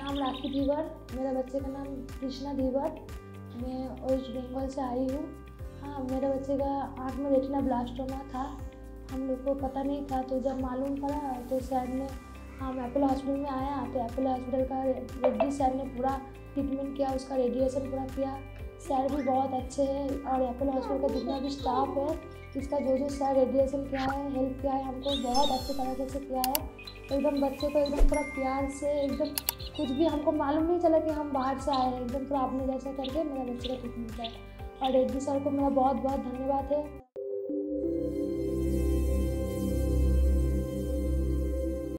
नाम राखी धीवर, मेरा बच्चे का नाम कृष्णा धीवर। मैं वेस्ट बंगाल से आई हूँ। हाँ मेरे बच्चे का आँख में रेटिना ब्लास्टोमा था। हम लोग को पता नहीं था तो जब मालूम पड़ा तो सर ने हम एप्पल हॉस्पिटल में आया तो एप्पल हॉस्पिटल का रेड्डी सर ने पूरा ट्रीटमेंट किया, उसका रेडिएशन पूरा किया। सर भी बहुत अच्छे हैं, और एप्पल हॉस्पिटल का जितना भी स्टाफ है इसका जो जो सर रेडिएशन किया है, हेल्प किया है, हमको बहुत अच्छे तरीके से किया है। एकदम बच्चे को एकदम पूरा प्यार से, एकदम कुछ भी हमको मालूम नहीं चला कि हम बाहर से आए हैं। एकदम पूरा आपने जैसा करके मेरा बच्चे का ट्रीटमेंट किया और रेड्डी सर को मेरा बहुत बहुत धन्यवाद है।